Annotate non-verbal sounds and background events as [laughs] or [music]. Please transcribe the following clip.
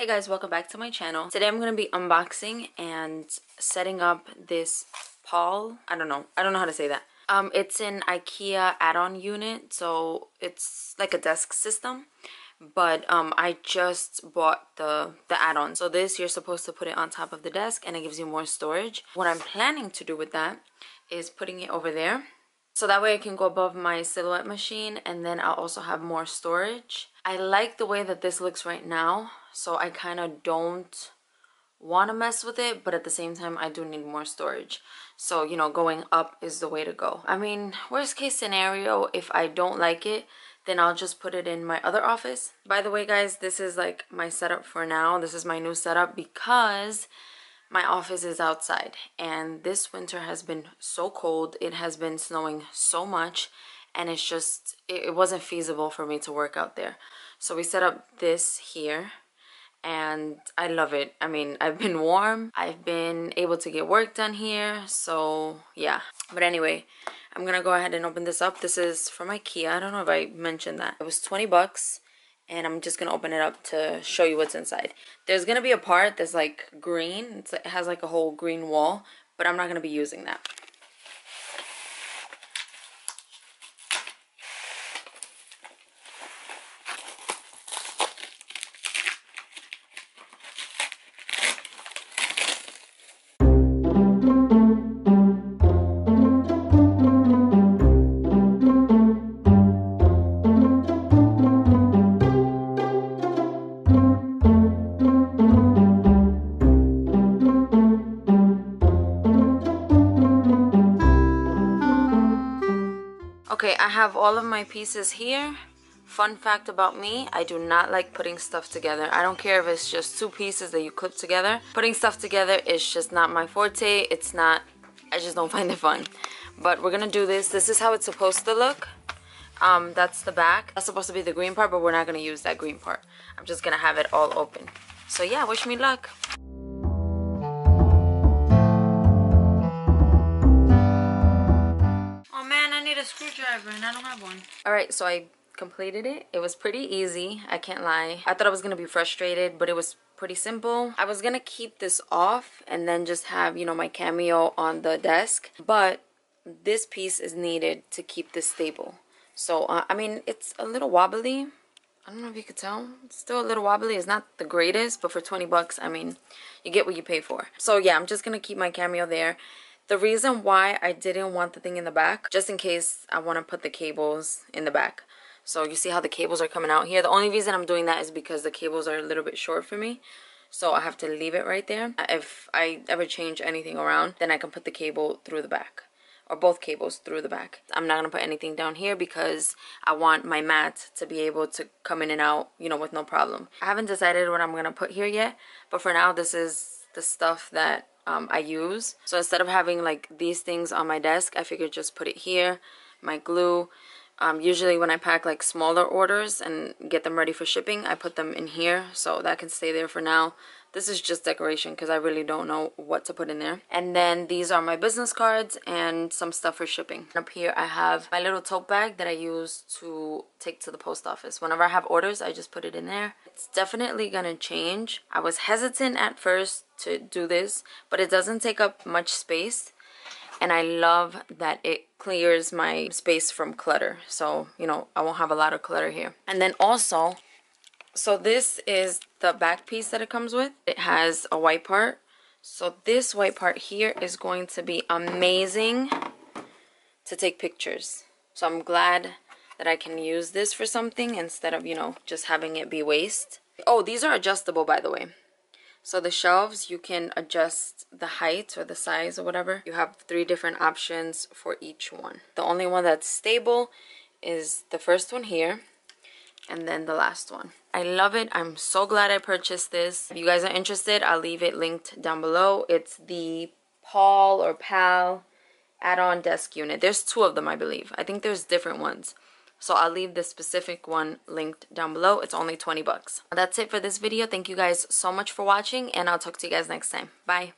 Hey guys, welcome back to my channel. Today I'm going to be unboxing and setting up this Pahl. I don't know. I don't know how to say that. Um, it's an IKEA add-on unit, so it's like a desk system. But um, I just bought the, the add-on. So this, you're supposed to put it on top of the desk and it gives you more storage. What I'm planning to do with that is putting it over there so that way I can go above my silhouette machine and then I'll also have more storage. I like the way that this looks right now, so I kind of don't want to mess with it, but at the same time, I do need more storage. So, you know, going up is the way to go. I mean, worst case scenario, if I don't like it, then I'll just put it in my other office. By the way, guys, this is like my setup for now. This is my new setup because my office is outside and this winter has been so cold it has been snowing so much and it's just it, wasn't feasible for me to work out there so we set up this here and I love it. I mean I've been warm. I've been able to get work done here so yeah. But anyway I'm gonna go ahead and open this up. This is from Ikea. I don't know if I mentioned that. It was 20 bucks and I'm just gonna open it up to show you what's inside. There's gonna be a part that's like green, it's, it has like a whole green wall, but I'm not gonna be using that. Okay, I have all of my pieces here. Fun fact about me, I do not like putting stuff together. I don't care if it's just two pieces that you clip together. Putting stuff together is just not my forte. It's not, I just don't [laughs] find it fun. But we're gonna do this. This is how it's supposed to look. Um, that's the back. That's supposed to be the green part, but we're not gonna use that green part. I'm just gonna have it all open. So yeah, wish me luck. I don't have one. Alright, so I completed it. It was pretty easy, I can't lie. I thought I was going to be frustrated, but it was pretty simple. I was going to keep this off and then just have, you know, my cameo on the desk. But this piece is needed to keep this stable. So, uh, I mean, it's a little wobbly. I don't know if you could tell. It's still a little wobbly. It's not the greatest, but for 20 bucks, I mean, you get what you pay for. So, yeah, I'm just going to keep my cameo there. The reason why I didn't want the thing in the back, just in case I want to put the cables in the back. So you see how the cables are coming out here. The only reason I'm doing that is because the cables are a little bit short for me. So I have to leave it right there. If I ever change anything around, then I can put the cable through the back or both cables through the back. I'm not going to put anything down here because I want my mat to be able to come in and out, you know, with no problem. I haven't decided what I'm going to put here yet, but for now this is the stuff that um, I use. So instead of having like these things on my desk, I figured just put it here, my glue. Um, usually when I pack like smaller orders and get them ready for shipping, I put them in here so that can stay there for now. This is just decoration because I really don't know what to put in there. And then these are my business cards and some stuff for shipping. Up here I have my little tote bag that I use to take to the post office. Whenever I have orders, I just put it in there. It's definitely gonna change. I was hesitant at first to do this, but it doesn't take up much space. And I love that it clears my space from clutter. So, you know, I won't have a lot of clutter here. And then also, so this is the back piece that it comes with. It has a white part. So this white part here is going to be amazing to take pictures. So I'm glad that I can use this for something instead of, you know, just having it be waste. Oh, these are adjustable, by the way. So the shelves, you can adjust the height or the size or whatever. You have three different options for each one. The only one that's stable is the first one here and then the last one. I love it. I'm so glad I purchased this. If you guys are interested, I'll leave it linked down below. It's the Paul or PAL add-on desk unit. There's two of them, I believe. I think there's different ones. So I'll leave the specific one linked down below. It's only 20 bucks. That's it for this video. Thank you guys so much for watching and I'll talk to you guys next time. Bye.